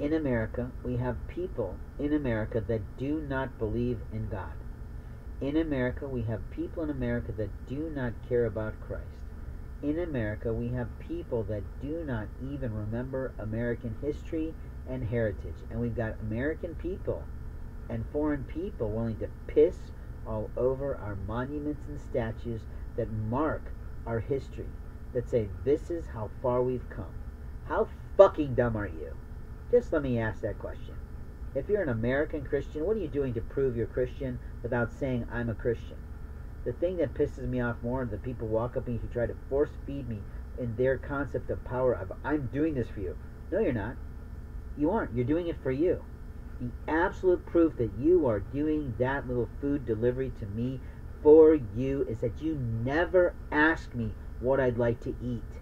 in America, we have people in America that do not believe in God. In America, we have people in America that do not care about Christ. In America, we have people that do not even remember American history and heritage. And we've got American people and foreign people willing to piss all over our monuments and statues that mark our history, that say, this is how far we've come. How fucking dumb are you? Just let me ask that question. If you're an American Christian, what are you doing to prove you're Christian without saying I'm a Christian? The thing that pisses me off more is that people walk up to me to try to force feed me in their concept of power of I'm doing this for you. No, you're not. You aren't. You're doing it for you. The absolute proof that you are doing that little food delivery to me for you is that you never ask me what I'd like to eat.